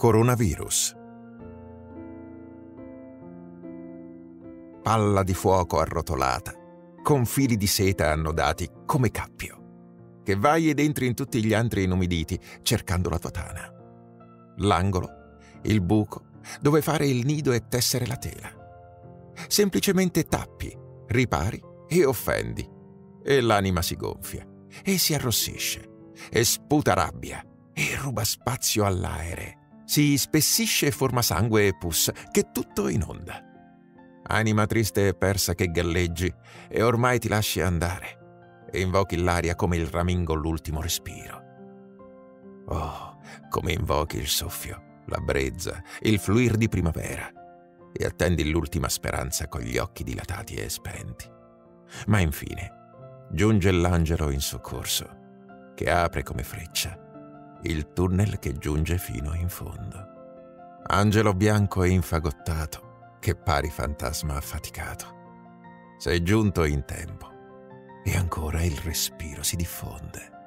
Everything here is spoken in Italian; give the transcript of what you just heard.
Coronavirus. Palla di fuoco arrotolata, con fili di seta annodati come cappio, che vai ed entri in tutti gli antri inumiditi cercando la tua tana. L'angolo, il buco, dove fare il nido e tessere la tela. Semplicemente tappi, ripari e offendi, e l'anima si gonfia, e si arrossisce, e sputa rabbia, e ruba spazio all'aere si spessisce e forma sangue e pus, che tutto inonda. Anima triste e persa che galleggi e ormai ti lasci andare e invochi l'aria come il ramingo l'ultimo respiro. Oh, come invochi il soffio, la brezza, il fluir di primavera e attendi l'ultima speranza con gli occhi dilatati e spenti. Ma infine giunge l'angelo in soccorso, che apre come freccia il tunnel che giunge fino in fondo. Angelo bianco e infagottato, che pari fantasma affaticato. Sei giunto in tempo e ancora il respiro si diffonde.